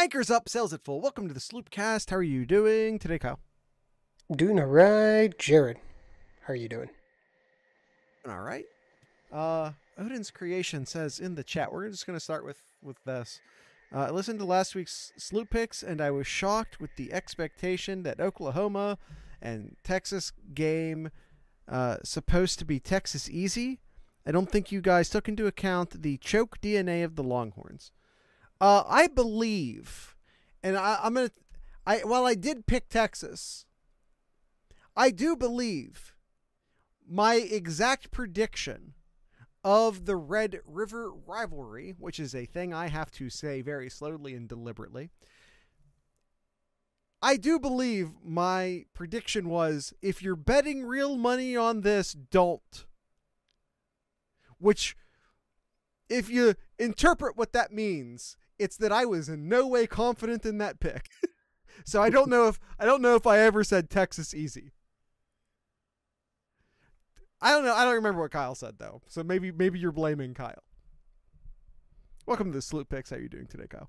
Anchors up, sails at full. Welcome to the Sloopcast. How are you doing today, Kyle? Doing all right, Jared. How are you doing? All right. Uh, Odin's creation says in the chat. We're just gonna start with with this. Uh, I listened to last week's Sloop picks, and I was shocked with the expectation that Oklahoma and Texas game uh, supposed to be Texas easy. I don't think you guys took into account the choke DNA of the Longhorns. Uh, I believe, and I, I'm gonna. I while I did pick Texas, I do believe my exact prediction of the Red River rivalry, which is a thing I have to say very slowly and deliberately. I do believe my prediction was if you're betting real money on this, don't. Which, if you interpret what that means, it's that I was in no way confident in that pick. so I don't know if I don't know if I ever said Texas easy. I don't know. I don't remember what Kyle said though. So maybe maybe you're blaming Kyle. Welcome to the Sloop Picks. How are you doing today, Kyle?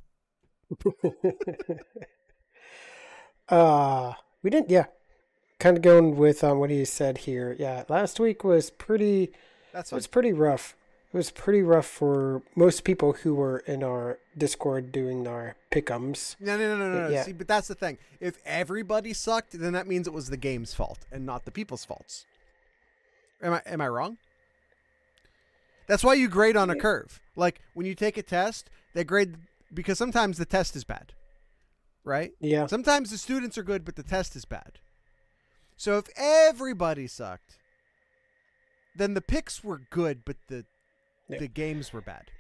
uh we didn't yeah. Kind of going with um, what he said here. Yeah, last week was pretty That's it was pretty rough. It was pretty rough for most people who were in our Discord doing our pickums. No, no, no, no, no. Yeah. See, but that's the thing. If everybody sucked, then that means it was the game's fault and not the people's faults. Am I am I wrong? That's why you grade on a curve. Like when you take a test, they grade because sometimes the test is bad. Right? Yeah. Sometimes the students are good, but the test is bad. So if everybody sucked, then the picks were good, but the Yeah. the games were bad.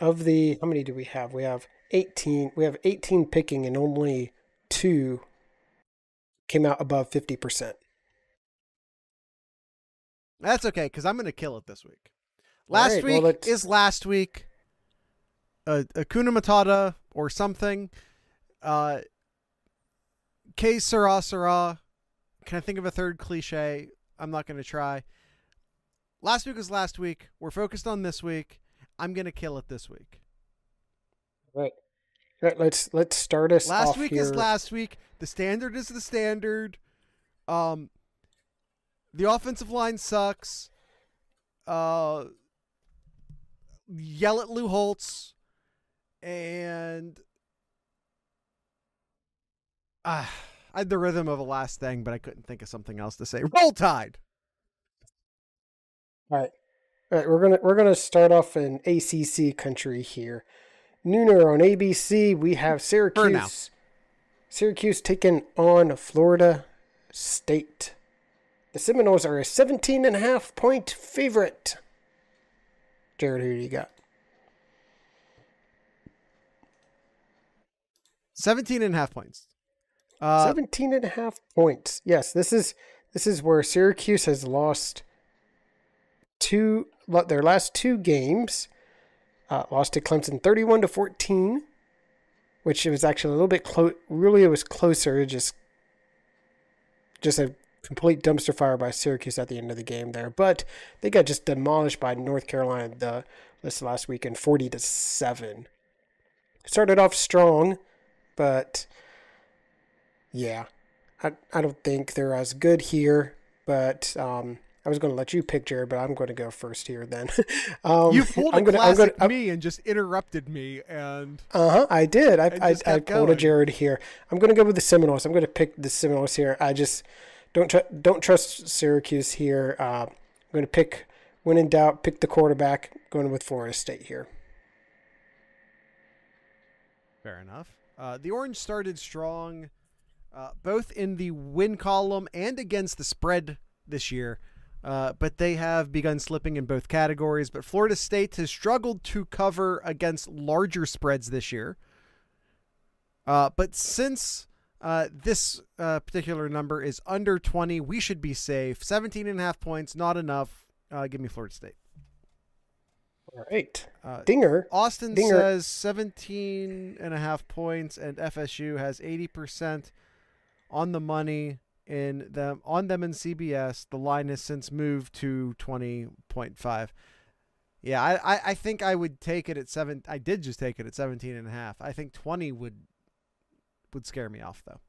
Of the how many do we have? We have 18. We have 18 picking and only 2 came out above 50%. That's okay, because I'm going to kill it this week. Last right, week let's- is last week. Uh, Hakuna Matata or something. Uh, Que Sera Sera. Can I think of a third cliche? I'm not going to try. Last week was last week. We're focused on this week. I'm going to kill it this week. Right. Let's let's start us Last week here. is last week. The standard is the standard. Um, the offensive line sucks. Uh, yell at Lou Holtz, and ah, I had the rhythm of a last thing, but I couldn't think of something else to say. Roll Tide. All right. All right, we're gonna we're gonna start off in ACC country here. Nooner on ABC, we have Syracuse. Syracuse taking on Florida State. The Seminoles are a 17 and a half point favorite. Jared, who do you got? 17 and a half points. Uh, 17 and a half points. Yes, this is this is where Syracuse has lost two their last two games. Uh, lost to Clemson 31 to 14, which it was actually a little bit close. Really, it was closer. Just just a complete dumpster fire by Syracuse at the end of the game there. But they got just demolished by North Carolina the this last weekend, 40 to seven. Started off strong, but yeah, I I don't think they're as good here. But um, I was going to let you pick Jared, but I'm going to go first here. Then um, you pulled a I'm gonna, I'm classic gonna, me and just interrupted me, and uh huh. I did. I I, I kept pulled a. Jared here. I'm going to go with the Seminoles. I'm going to pick the Seminoles here. I just don't tr- don't trust Syracuse here. Uh, I'm going to pick when in doubt, pick the quarterback. Going with Florida State here. Fair enough. Uh, the Orange started strong, uh, both in the win column and against the spread this year, uh, but they have begun slipping in both categories. But Florida State has struggled to cover against larger spreads this year. Uh, but since uh, this uh, particular number is under 20, we should be safe. 17 and a half points, not enough. Uh, give me Florida State. All right, Uh, Dinger. Austin Dinger. says 17 and a half points and FSU has 80% on the money in them on them in CBS. The line has since moved to 20.5. Yeah, I, I, I think I would take it at seven. I did just take it at 17 and a half. I think 20 would would scare me off though.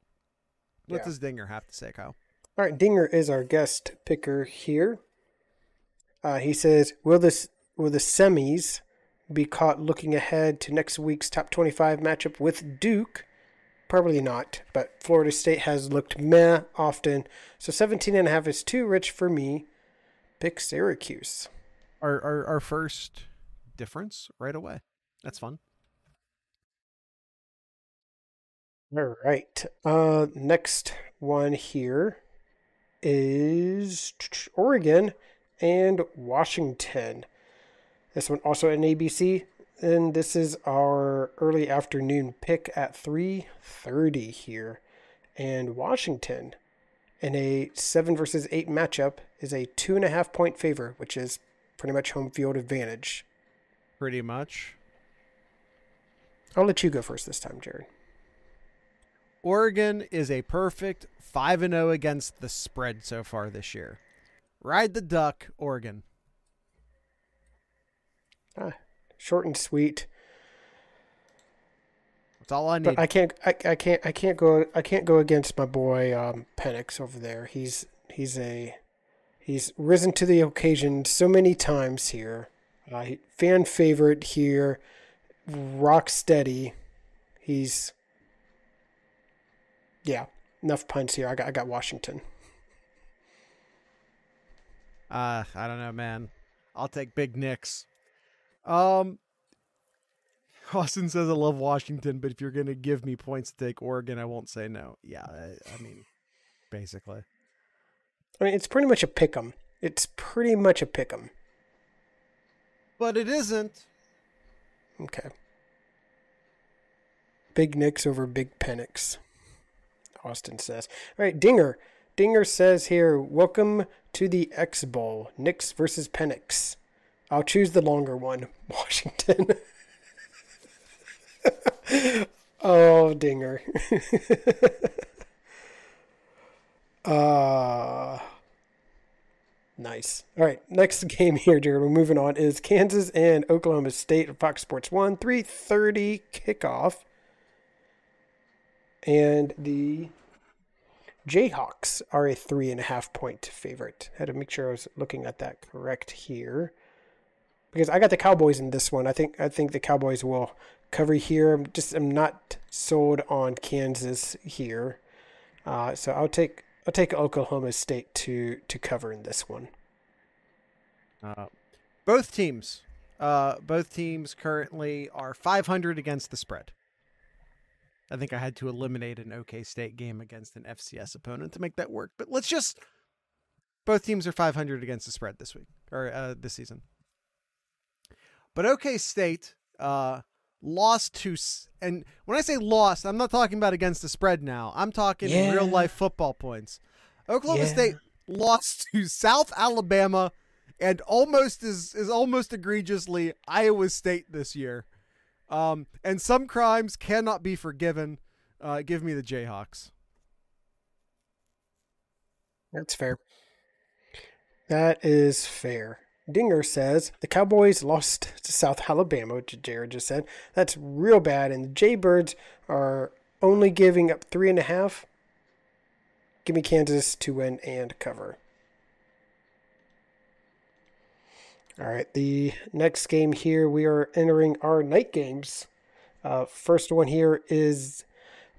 What Yeah. does Dinger have to say, Kyle? All right, Dinger is our guest picker here. Uh, he says, "Will this will the semis be caught looking ahead to next week's top 25 matchup with Duke? Probably not, but Florida State has looked meh often, so 17 and a half is too rich for me. Pick Syracuse. Our, our our first difference right away. That's fun. All right. Uh, next one here is Oregon and Washington. This one also an ABC, and this is our early afternoon pick at 3:30 here. And Washington, in a seven versus eight matchup, is a two and a half point favor, which is pretty much home field advantage. Pretty much. I'll let you go first this time, Jared. Oregon is a perfect 5 and 0 against the spread so far this year. Ride the duck, Oregon. Ah, Short and sweet. That's all I need. But I can't, I, I can't, I can't go, I can't go against my boy um, Penix over there. He's he's a he's risen to the occasion so many times here. Uh, fan favorite here, rock steady. He's yeah, enough puns here. I got I got Washington. Uh, I don't know, man. I'll take Big Nix. Um, Austin says I love Washington, but if you're gonna give me points to take Oregon, I won't say no. Yeah, I, I mean, basically. I mean, it's pretty much a pick 'em. It's pretty much a pick 'em. But it isn't. Okay. Big Nix over Big Penix. Austin says. All right, Dinger. Dinger says here, welcome to the X Bowl. Nix versus Penix. I'll choose the longer one. Washington. oh, Dinger. uh Nice. All right, next game here, Jared. We're moving on. Is Kansas and Oklahoma State Fox Sports One, three thirty kickoff, and the Jayhawks are a three and a half point favorite. I had to make sure I was looking at that correct here, because I got the Cowboys in this one. I think I think the Cowboys will cover here. I'm just I'm not sold on Kansas here, uh, so I'll take I'll take Oklahoma State to to cover in this one. Uh, both teams, uh, both teams currently are 500 against the spread. I think I had to eliminate an OK State game against an FCS opponent to make that work. But let's just both teams are 500 against the spread this week or uh, this season. But OK State uh, lost to, and when I say lost, I'm not talking about against the spread now. I'm talking Yeah. real life football points. Oklahoma Yeah. State lost to South Alabama and almost is is almost egregiously Iowa State this year. Um, and some crimes cannot be forgiven. Uh, give me the Jayhawks. That's fair. That is fair. Dinger says the Cowboys lost to South Alabama, which Jared just said. That's real bad, and the Jaybirds are only giving up three and a half. Give me Kansas to win and cover. All right, the next game here, we are entering our night games. Uh, first one here is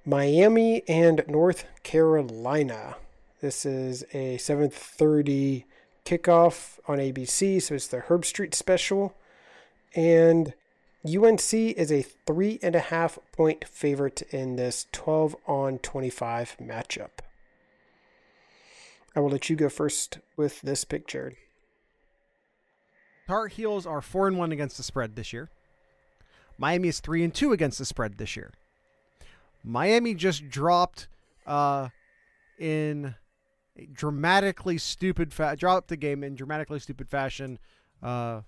Miami and North Carolina. This is a 7:30 kickoff on ABC, so it's the Herbstreit special. And UNC is a three and a half point favorite in this 12 on 25 matchup. I will let you go first with this pick, Jared. Tar Heels are four and one against the spread this year. Miami is three and two against the spread this year. Miami just dropped uh, in dramatically stupid fa- dropped the game in dramatically stupid fashion uh,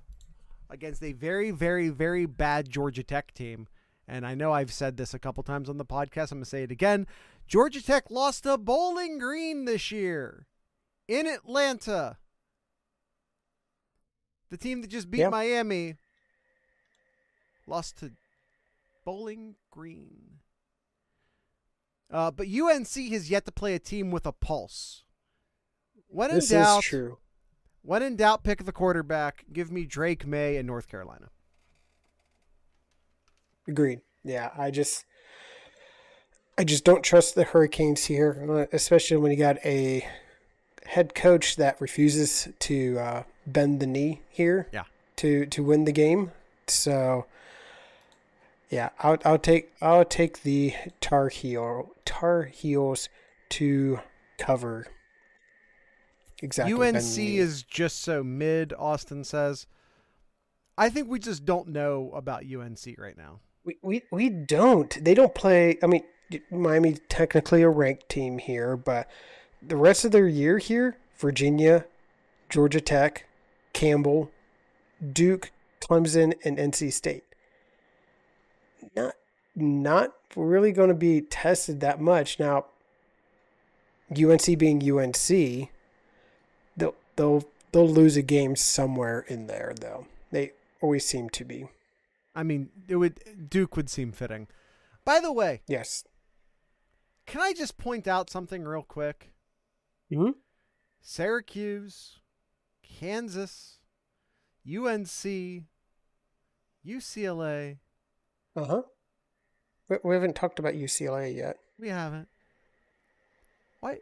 against a very very very bad Georgia Tech team. And I know I've said this a couple times on the podcast. I'm gonna say it again. Georgia Tech lost to Bowling Green this year in Atlanta. The team that just beat Yeah. Miami lost to Bowling Green. Uh, but UNC has yet to play a team with a pulse. When in This doubt, is true. when in doubt, pick the quarterback. Give me Drake Maye in North Carolina. Agreed. Yeah, I just I just don't trust the Hurricanes here, uh, especially when you got a head coach that refuses to uh, bend the knee here. Yeah. To to win the game. So yeah, I'll I'll take I'll take the Tar Heel Tar Heels to cover. Exactly. UNC knee. is just so mid, Austin says. I think we just don't know about UNC right now. We, we we don't. They don't play. I mean, Miami technically a ranked team here, but the rest of their year here, Virginia, Georgia Tech, Campbell, Duke, Clemson, and NC State. Not not really going to be tested that much now. UNC being UNC, they'll they'll lose a game somewhere in there though. They always seem to be. I mean, it would Duke would seem fitting. By the way, Yes. can I just point out something real quick? hmm Syracuse, Kansas, UNC, UCLA. Uh huh. We, we haven't talked about UCLA yet. We haven't. Why?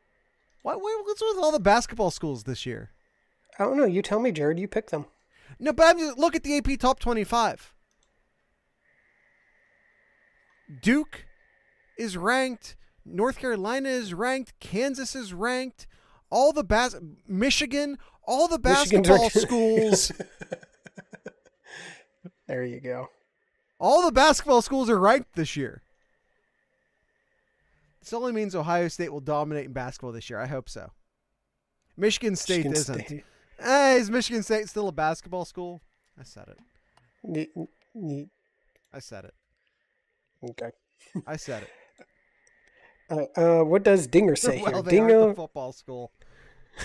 why what's with all the basketball schools this year? I don't know. You tell me, Jared. You pick them. No, but I'm just, look at the AP top 25. Duke is ranked. North Carolina is ranked. Kansas is ranked. All the bas- Michigan, all the basketball schools, There you go. all the basketball schools are ranked this year. This only means Ohio State will dominate in basketball this year. I hope so. Michigan State Michigan isn't. State. Eh, is Michigan State still a basketball school? I said it. I said it. Okay. I said it. Uh, uh, what does Dinger say well, here? they aren't Dinger. the football school.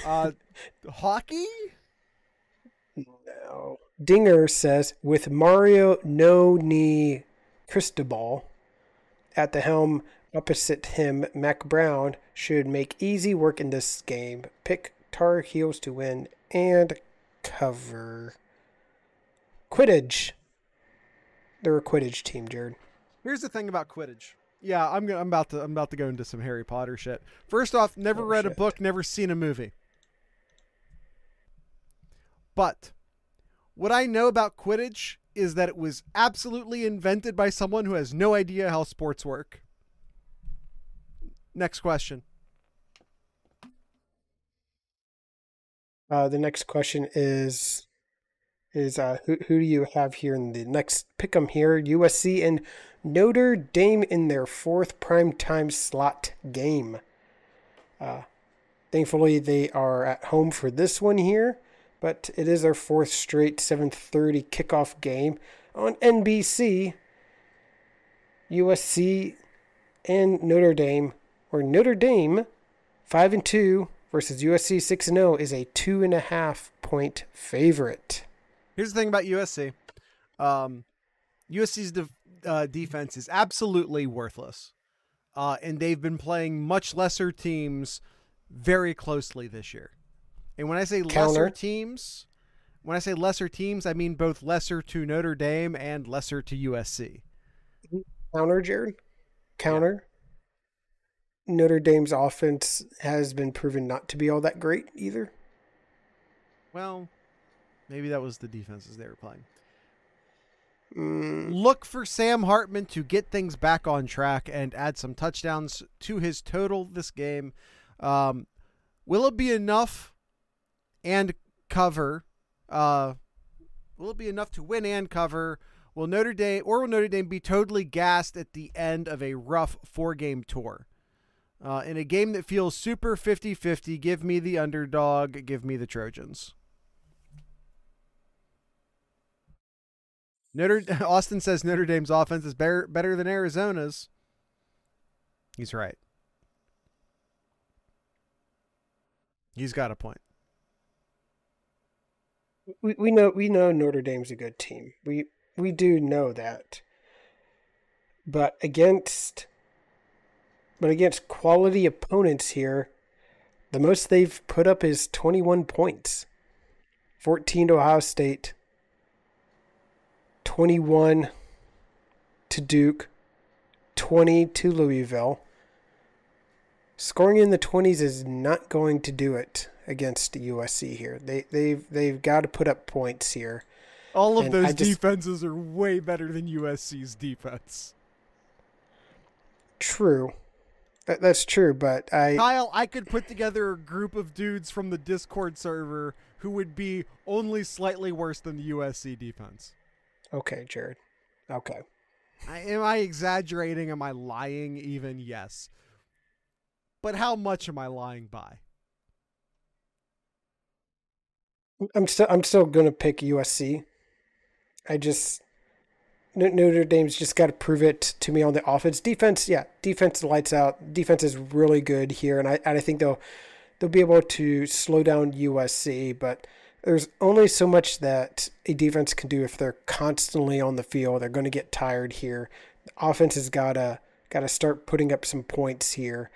Uh, hockey? No. Dinger says with Mario No Knee Cristobal at the helm opposite him, Mack Brown should make easy work in this game. Pick Tar Heels to win and cover. Quidditch. They're a Quidditch team, Jared. Here's the thing about Quidditch. Yeah, I'm gonna, I'm about to I'm about to go into some Harry Potter shit. First off, never Oh, read a book, never seen a movie. But what I know about Quidditch is that it was absolutely invented by someone who has no idea how sports work. Next question. Uh, the next question is is uh, who who do you have here in the next pick 'em here? USC and Notre Dame in their fourth primetime slot game. Uh, thankfully, they are at home for this one here, but it is their fourth straight 7:30 kickoff game on NBC. USC and Notre Dame, or Notre Dame, five and two versus USC six and zero is a two and a half point favorite. Here's the thing about USC. Um, USC's def- uh, defense is absolutely worthless, uh, and they've been playing much lesser teams very closely this year. And when I say lesser teams, when I say lesser teams, I mean both lesser to Notre Dame and lesser to USC. Counter, Jared. Counter. Notre Dame's offense has been proven not to be all that great either. Well, maybe that was the defenses they were playing. Mm, Look for Sam Hartman to get things back on track and add some touchdowns to his total this game. Um, will it be enough and cover? Uh, will it be enough to win and cover? Will Notre Dame or will Notre Dame be totally gassed at the end of a rough four game tour? Uh, in a game that feels super 50 50, give me the underdog, give me the Trojans. Notre Austin says Notre Dame's offense is better better than Arizona's. He's right. He's got a point. we, we know we know Notre Dame's a good team. We we do know that. But against but against quality opponents here, the most they've put up is 21 points. 14 to Ohio State, 21 to Duke, 20 to Louisville. Scoring in the 20s is not going to do it against USC here. They they've they've got to put up points here. All of And those just- defenses are way better than USC's defense. True. That, that's true, but I Kyle, I could put together a group of dudes from the Discord server who would be only slightly worse than the USC defense. okay, Jared. Okay. I, am I exaggerating? Am I lying? Even yes. But how much am I lying by? I'm still I'm still gonna pick USC. I just Notre Dame's just got to prove it to me on the offense. Defense, yeah, defense lights out. Defense is really good here, and I and I think they'll they'll be able to slow down USC. But there's only so much that a defense can do if they're constantly on the field. They're going to get tired here. The offense has got to got to start putting up some points here,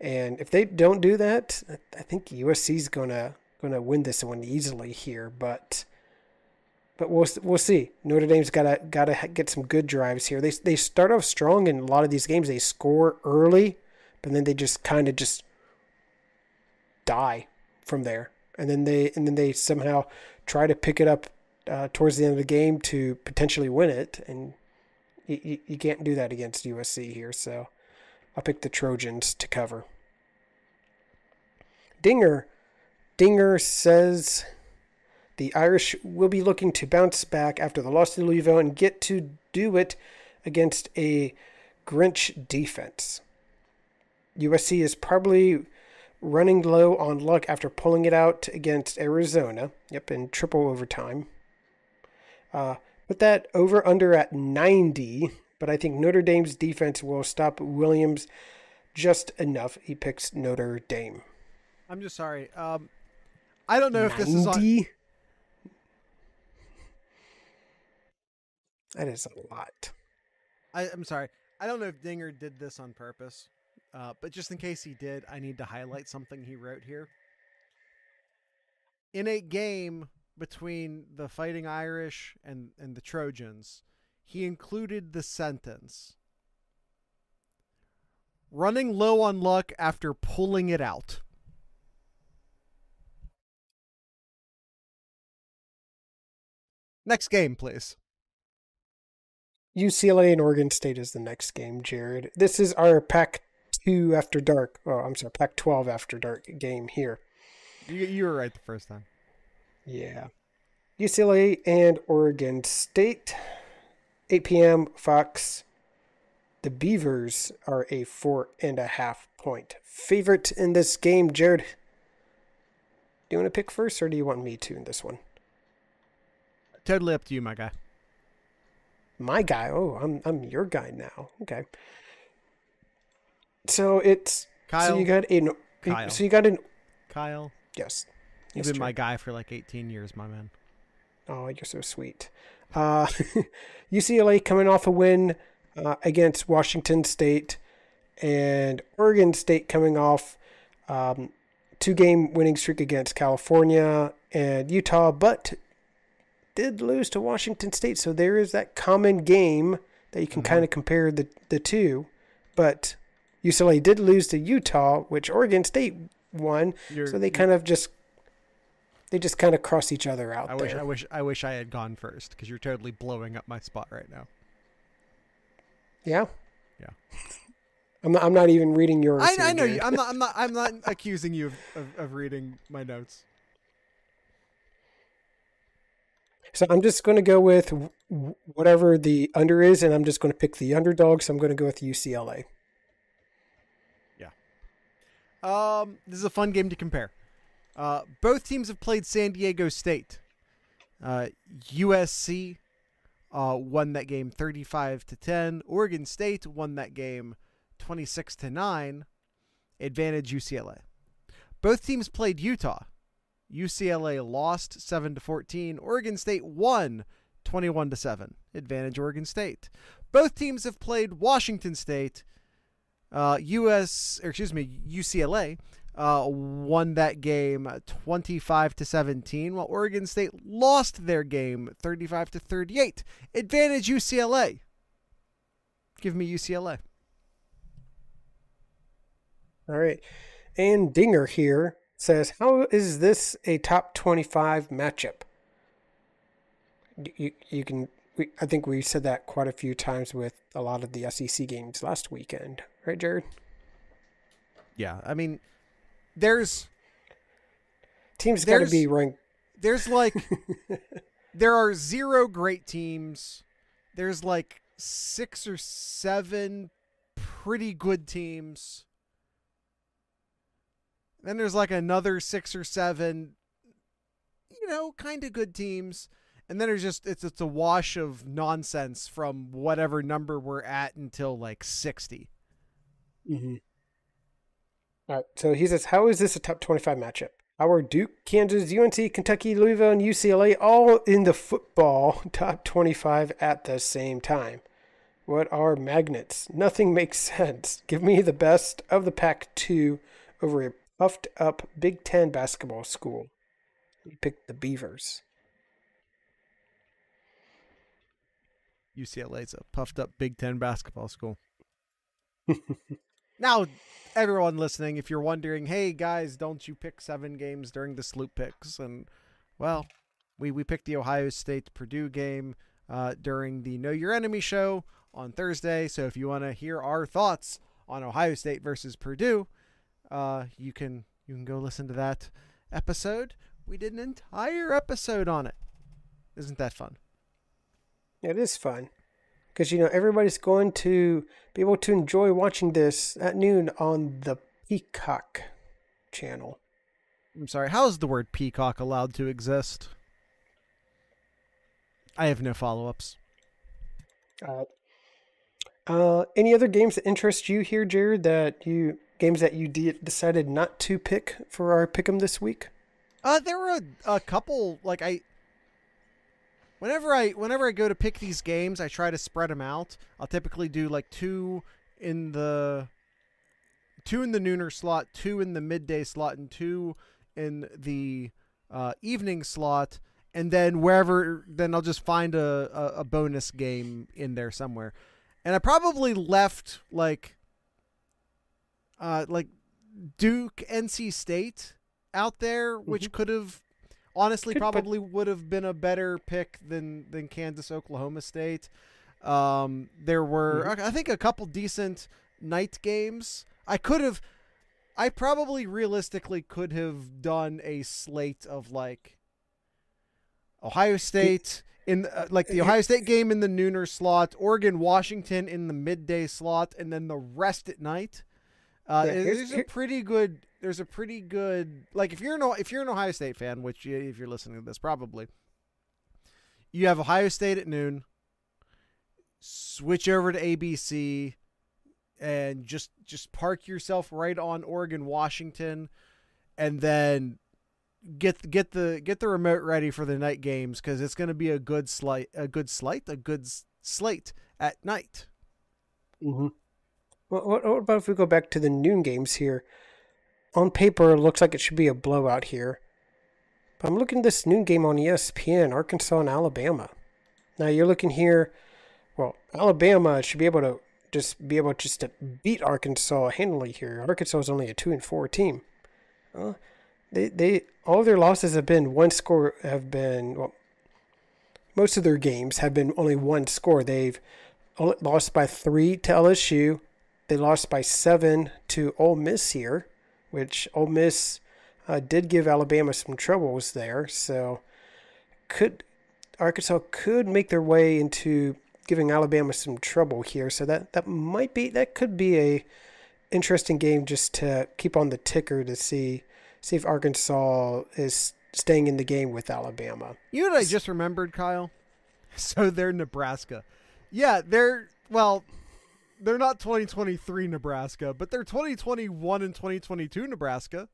and if they don't do that, I think USC's gonna gonna win this one easily here. But but we'll we'll see. Notre Dame's gotta gotta get some good drives here. They they start off strong in a lot of these games. They score early, but then they just kind of just die from there, and then they and then they somehow try to pick it up uh, towards the end of the game to potentially win it, and you, you, you can't do that against USC here. So I'll pick the Trojans to cover. Dinger, Dinger says the Irish will be looking to bounce back after the loss to Louisville and get to do it against a Grinch defense. USC is probably running low on luck after pulling it out against Arizona. Yep, in triple overtime. Uh, put that over under at 90, but I think Notre Dame's defense will stop Williams just enough. He picks Notre Dame. I'm just sorry. Um, I don't know if this is on. That is a lot. I, I'm sorry. I don't know if Dinger did this on purpose, uh, but just in case he did, I need to highlight something he wrote here. In a game between the Fighting Irish and, and the Trojans, he included the sentence running low on luck after pulling it out. Next game, please. UCLA and Oregon State is the next game, Jared. This is our Pac 2 after dark. Oh, I'm sorry, Pac 12 after dark game here. You, you were right the first time. Yeah. UCLA and Oregon State. 8 p.m. Fox. The Beavers are a four and a half point favorite in this game. Jared, do you want to pick first or do you want me to in this one? Totally up to you, my guy. My guy. Oh, I'm I'm your guy now. Okay. So it's Kyle. so you got an Kyle. so you got an Kyle, yes. you've Yes, been my guy for like 18 years, my man. Oh, you're so sweet. Uh, UCLA coming off a win uh, against Washington State, and Oregon State coming off um, two game winning streak against California and Utah, but did lose to Washington State. So there is that common game that you can Mhm. kind of compare the, the two. But UCLA did lose to Utah, which Oregon State won. You're, So they kind of just they just kind of cross each other out I there. wish, I wish, I wish I had gone first because you're totally blowing up my spot right now. Yeah. Yeah. I'm not. I'm not even reading yours. I, I know you. I'm not. I'm not. I'm not accusing you of, of, of reading my notes. So I'm just going to go with whatever the under is, and I'm just going to pick the underdog. So I'm going to go with UCLA. Yeah. Um, this is a fun game to compare. Uh, both teams have played San Diego State. Uh, USC uh, won that game 35 to 10. Oregon State won that game 26 to 9. Advantage UCLA. Both teams played Utah. UCLA lost 7 to 14. Oregon State won 21 to 7. Advantage Oregon State. Both teams have played Washington State. Uh, US, excuse me, UCLA uh, won that game 25 to 17, while Oregon State lost their game 35 to 38. Advantage UCLA. Give me UCLA. All right. And Dinger here says, How is this a top 25 matchup? You, you can, we, I think we said that quite a few times with a lot of the SEC games last weekend. Right, Jared? Yeah. I mean, there's. Teams got to be ranked. There's like. there are zero great teams. There's like six or seven pretty good teams. Then there's like another six or seven, you know, kind of good teams. And then there's just it's it's a wash of nonsense from whatever number we're at until like 60. Mm-hmm. All right. So he says, How is this a top 25 matchup? Our Duke, Kansas, UNC, Kentucky, Louisville, and UCLA all in the football top 25 at the same time? What are magnets? Nothing makes sense. Give me the best of the Pac 2 over a puffed up Big Ten basketball school. You picked the Beavers. UCLA's a puffed up Big Ten basketball school. now, everyone listening, if you're wondering, hey guys, don't you pick seven games during the sloop picks? And well, we we picked the Ohio State Purdue game uh, during the Know Your Enemy show on Thursday. So if you want to hear our thoughts on Ohio State versus Purdue, uh, you can you can go listen to that episode. We did an entire episode on it. Isn't that fun? It is fun because you know everybody's going to be able to enjoy watching this at noon on the Peacock channel. I'm sorry. How is the word peacock allowed to exist? I have no follow-ups. Uh, uh, any other games that interest you here, Jared? That you games that you de- decided not to pick for our pick'em this week? Uh, there were a, a couple like I. Whenever I whenever I go to pick these games, I try to spread them out. I'll typically do like two in the two in the nooner slot, two in the midday slot, and two in the uh, evening slot, and then wherever, then I'll just find a, a, a bonus game in there somewhere. And I probably left like uh, like Duke, NC State out there, which could have honestly Could put- probably would have been a better pick than than Kansas, Oklahoma State. Um, there were I think a couple decent night games. I could have, I probably realistically could have done a slate of like Ohio State in uh, like the Ohio State game in the nooner slot, Oregon Washington in the midday slot, and then the rest at night. Uh, Yeah, there's a pretty good. There's a pretty good like if you're an if you're an Ohio State fan, which you, if you're listening to this probably, you have Ohio State at noon. Switch over to ABC, and just just park yourself right on Oregon Washington, and then get get the get the remote ready for the night games because it's going to be a good slate a good slate a good slate at night. Mm-hmm. What, what, what about if we go back to the noon games here? On paper, it looks like it should be a blowout here. But I'm looking at this noon game on ESPN, Arkansas and Alabama. Now you're looking here. Well, Alabama should be able to just be able just to beat Arkansas handily here. Arkansas is only a two and four team. Uh, they they all their losses have been one score. Have been well, most of their games have been only one score. They've lost by three to LSU. They lost by seven to Ole Miss here, which Ole Miss uh, did give Alabama some troubles there. So could Arkansas could make their way into giving Alabama some trouble here. So that that might be that could be a interesting game just to keep on the ticker to see see if Arkansas is staying in the game with Alabama. You know what I just remembered, Kyle? So they're Nebraska. Yeah, they're well, they're not 2023 Nebraska, but they're 2021 and 2022 Nebraska.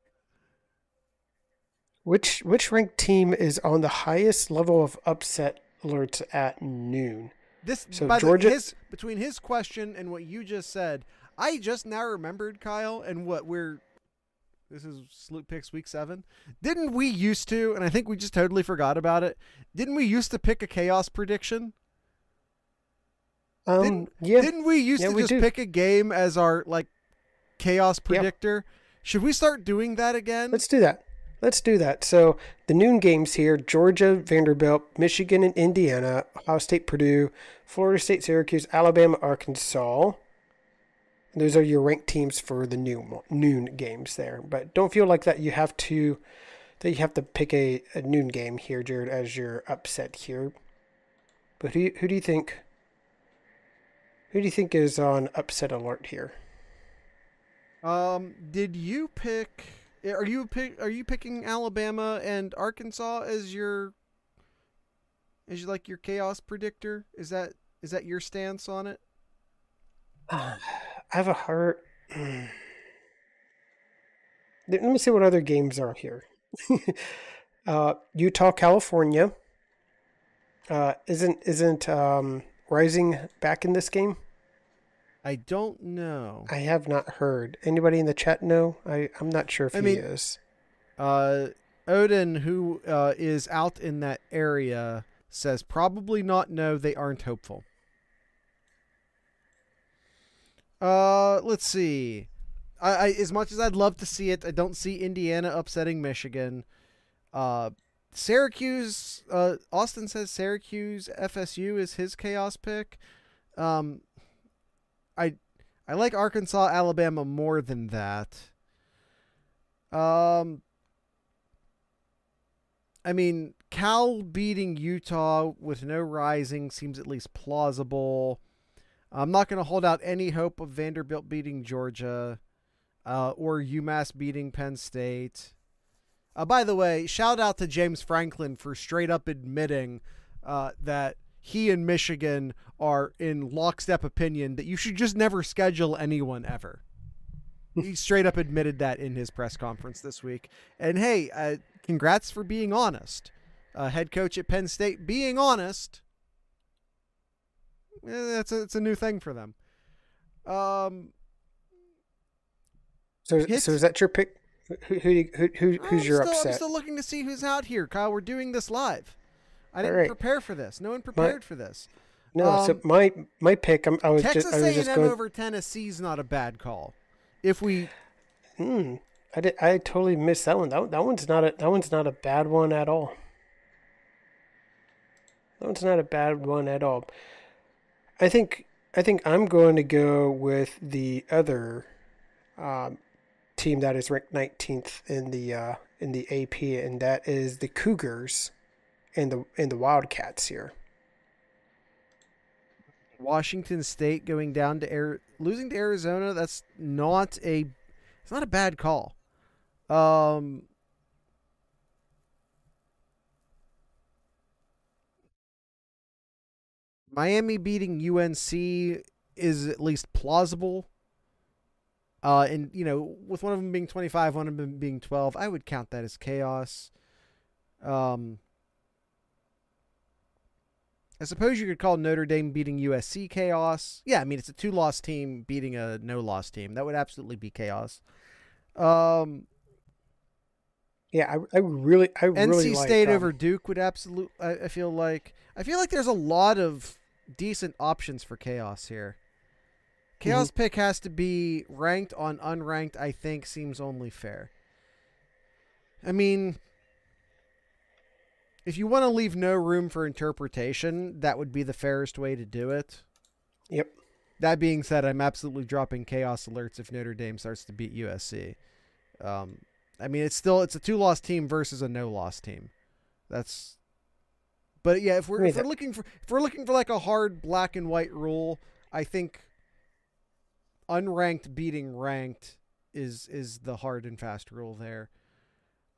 Which which ranked team is on the highest level of upset alerts at noon? This So by Georgia- the, his between his question and what you just said, I just now remembered Kyle and what we're. This is Sloop Picks week seven. Didn't we used to, and I think we just totally forgot about it. Didn't we used to pick a chaos prediction? Um, Didn't- yeah, Didn't we used Yeah, to we just do. pick a game as our like chaos predictor? Should we start doing that again? let's do that. Let's do that. So the noon games here: Georgia, Vanderbilt, Michigan, and Indiana, Ohio State, Purdue, Florida State, Syracuse, Alabama, Arkansas. Those are your ranked teams for the noon noon games there. But don't feel like that you have to that you have to pick a, a noon game here, Jared, as your upset here. But who who do you think? Who do you think is on upset alert here? Um, did you pick? Are you pick? Are you picking Alabama and Arkansas as your? As you like your chaos predictor? Is that is that your stance on it? I have a heart. Let me see what other games are here. uh, Utah, California. Uh, isn't isn't um, Rising back in this game? I don't know. I have not heard. Anybody in the chat know? I I'm not sure if I he mean- is. Uh, Odin, who uh, is out in that area, says probably not. No, they aren't hopeful. Uh, let's see. I, I as much as I'd love to see it, I don't see Indiana upsetting Michigan. Uh, Syracuse. Uh, Austin says Syracuse FSU is his chaos pick. Um, I I like Arkansas Alabama more than that. Um, I mean, Cal beating Utah with no rising seems at least plausible. I'm not going to hold out any hope of Vanderbilt beating Georgia uh, or UMass beating Penn State. Uh, by the way, shout out to James Franklin for straight up admitting uh, that he and Michigan are in lockstep opinion that you should just never schedule anyone ever. he straight up admitted that in his press conference this week. And hey, uh, congrats for being honest. Uh, head coach at Penn State being honest. eh, That's a, it's a new thing for them. Um, So hits- so is that your pick? Who who who, who who's I'm your still, I'm still looking to see who's out here, Kyle. We're doing this live. I didn't Alright. prepare for this. No one prepared for this. no, so um, my my pick. I'm, I was Texas just I was A&M going. over Tennessee's not a bad call. If we Hmm. I did. I totally missed that one. That, that one's not a. That one's not a bad one at all. That one's not a bad one at all. I think. I think I'm going to go with the other um, team that is ranked 19th in the uh, in the AP, and that is the Cougars, and the and the Wildcats here. Washington State going down to Air, losing to Arizona, that's not a it's not a bad call. Um Miami beating UNC is at least plausible. Uh, and you know, with one of them being 25, one of them being 12, I would count that as chaos. Um, I suppose you could call Notre Dame beating USC chaos. Yeah, I mean it's a two-loss team beating a no-loss team. That would absolutely be chaos. Um, Yeah, I, I really I NC really like, State um, over Duke would absolutely. I, I feel like I feel like there's a lot of decent options for chaos here. Chaos Mm-hmm. pick has to be ranked on unranked. I think seems only fair. I mean, if you want to leave no room for interpretation, that would be the fairest way to do it. Yep. That being said, I'm absolutely dropping chaos alerts if Notre Dame starts to beat USC. Um, I mean, it's still it's a two loss team versus a no loss team. That's. But yeah, if we're if we're looking for if we're looking for like a hard black and white rule, I think unranked beating ranked is is the hard and fast rule there.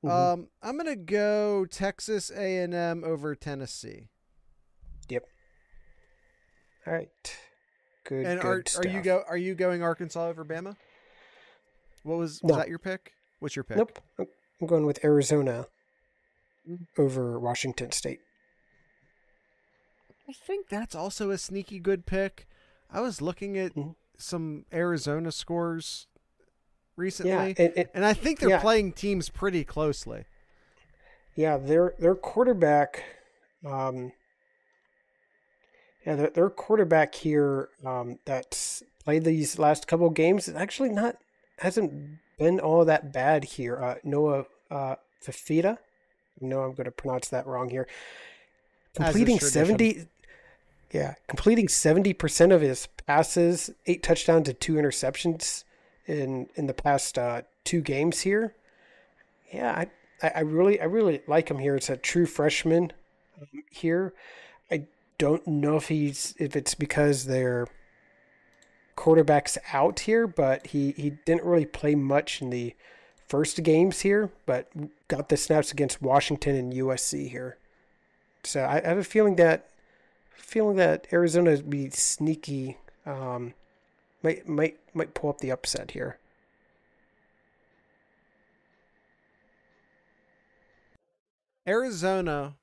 Mhm. Um, I'm gonna go Texas A&M over Tennessee. Yep. All right. Good. and good are stuff. are you go are you going Arkansas over Bama? What was was No. that your pick? What's your pick? Nope. I'm going with Arizona. over Washington State. I think that's also a sneaky good pick. I was looking at Mhm. Some Arizona scores recently, Yeah, and, and- and I think they're yeah. playing teams pretty closely. yeah, their their quarterback, um, yeah, their, their quarterback here um, that's played these last couple games is actually not hasn't been all that bad here. Uh, Noah uh, Fafita, I know I'm going to pronounce that wrong here. Completing seventy, yeah, completing seventy percent of his passes, eight touchdowns to two interceptions in in the past uh, two games here. Yeah, I, I, really I really like him here. It's a true freshman um, here. I don't know if he's if it's because their quarterback's out here, but he he didn't really play much in the first games here, but got the snaps against Washington and USC here. So I, I have a feeling that feeling that Arizona would be sneaky. Um, might might might pull up the upset here. Arizona,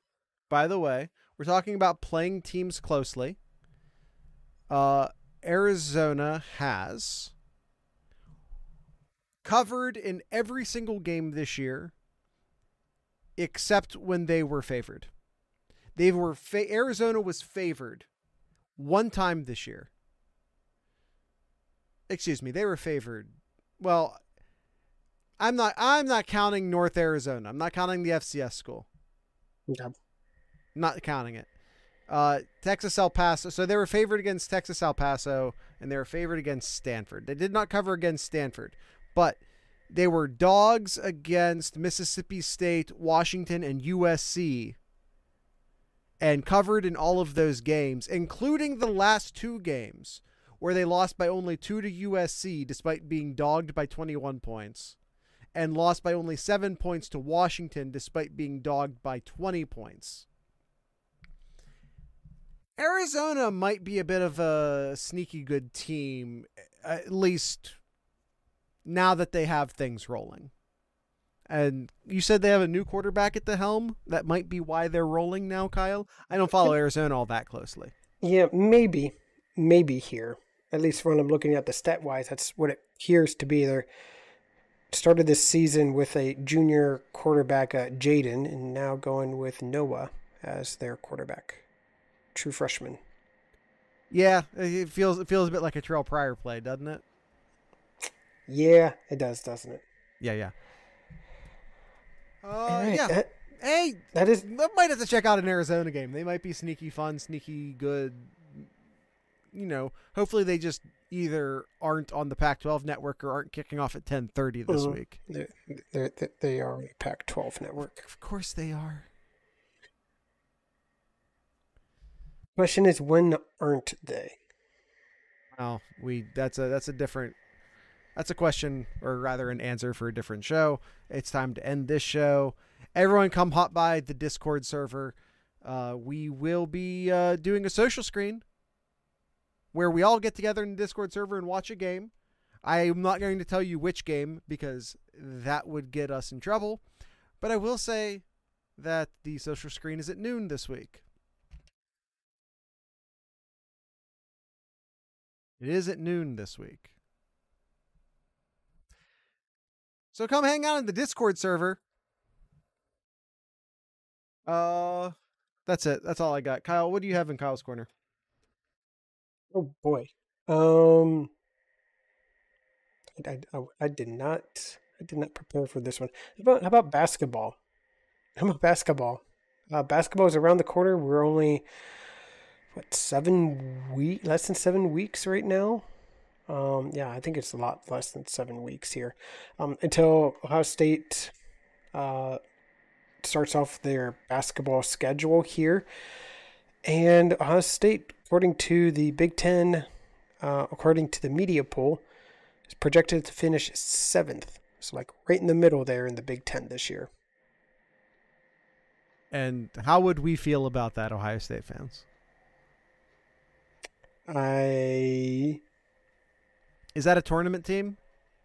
by the way, we're talking about playing teams closely. Uh, Arizona has covered in every single game this year, except when they were favored. They were fa- Arizona was favored one time this year. Excuse me, they were favored. Well, I'm not. I'm not counting North Arizona. I'm not counting the FCS school. Okay. Not counting it. Uh, Texas El Paso. So they were favored against Texas El Paso, and they were favored against Stanford. They did not cover against Stanford, but they were dogs against Mississippi State, Washington, and USC, and covered in all of those games, including the last two games where they lost by only two to USC despite being dogged by 21 points, and lost by only seven points to Washington despite being dogged by 20 points. Arizona might be a bit of a sneaky good team, at least now that they have things rolling. And you said they have a new quarterback at the helm. That might be why they're rolling now, Kyle. I don't follow Arizona all that closely. Yeah, maybe, maybe here. At least when I'm looking at the stat wise, that's what it appears to be. They're started this season with a junior quarterback, uh, Jaden, and now going with Noah as their quarterback, true freshman. Yeah, it feels it feels a bit like a Terrelle Pryor play, doesn't it? Yeah, it does, doesn't it? Yeah, yeah. Uh, right, yeah. that, Hey, that is I might have to check out an Arizona game. They might be sneaky fun, sneaky good. You know, hopefully they just either aren't on the Pac-12 network or aren't kicking off at 10:30 this Mhm. week. they're, they're, they are a Pac-12 network. Of course they are. Question is, when aren't they? Well, we that's a that's a different that's a question or rather an answer for a different show. It's time to end this show. Everyone come hop by the Discord server. Uh, we will be uh, doing a social screen where we all get together in the Discord server and watch a game. I am not going to tell you which game because that would get us in trouble. But I will say that the social screen is at noon this week. It is at noon this week. So come hang out in the Discord server. Uh that's it. That's all I got. Kyle, what do you have in Kyle's corner? Oh boy. Um, I, I, I did not I did not prepare for this one. How about how about basketball? How about basketball? Uh, basketball is around the corner. We're only what seven week less than seven weeks right now. Um, yeah, I think it's a lot less than seven weeks here um, until Ohio State uh, starts off their basketball schedule here. And Ohio State, according to the Big Ten, uh, according to the media poll, is projected to finish seventh. So, like right in the middle there in the Big Ten this year. And how would we feel about that, Ohio State fans? I Is that a tournament team?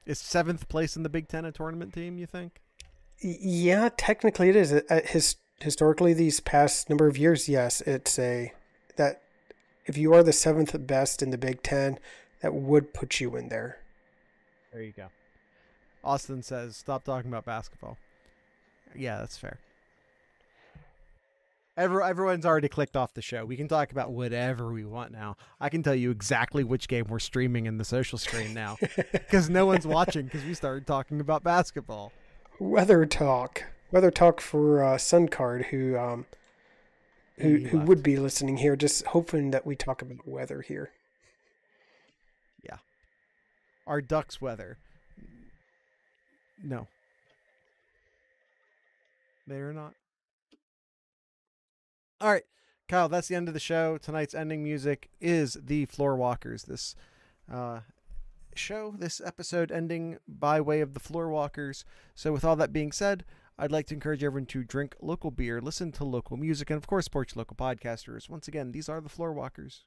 Is seventh place in the Big Ten a tournament team? You think? Yeah, technically it is. Uh, his historically these past number of years, yes, it's a that if you are the seventh best in the Big Ten, that would put you in there. There you go. Austin says, "Stop talking about basketball." Yeah, that's fair. Every, everyone's already clicked off the show. We can talk about whatever we want now. I can tell you exactly which game we're streaming in the social screen now because no one's watching because we started talking about basketball. Weather talk, weather talk for uh, Suncard, who um, who who would be listening here, just hoping that we talk about weather here. Yeah, our Ducks weather. No, they are not. All right, Kyle, that's the end of the show. Tonight's ending music is the Floorwalkers. This uh, show, this episode ending by way of the Floorwalkers. So, with all that being said, I'd like to encourage everyone to drink local beer, listen to local music, and of course, support your local podcasters. Once again, these are the Floorwalkers.